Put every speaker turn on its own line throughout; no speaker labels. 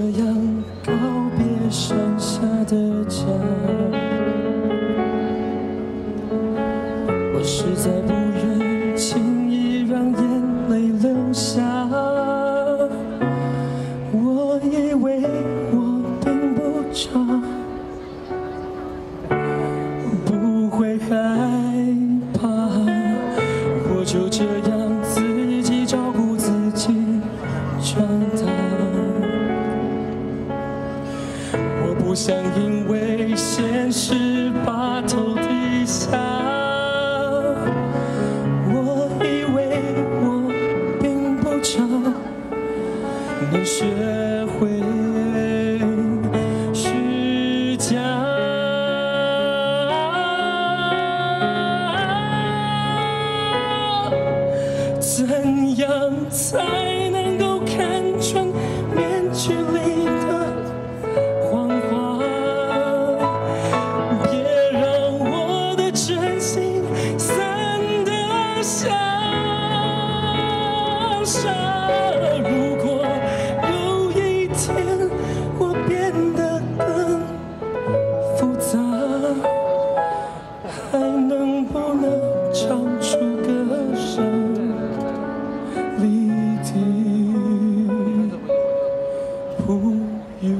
这样告别剩下的家，我实在不愿轻易让眼泪流下。我以为我并不差，不会害怕，我就这样自己照顾自己长大。不想因为现实把头低下。我以为我并不差，能学会虚假。怎样才沙。如果有一天我变得更复杂，还能不能唱出歌声离地？Who you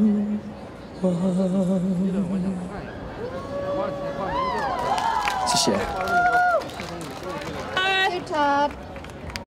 are？谢谢。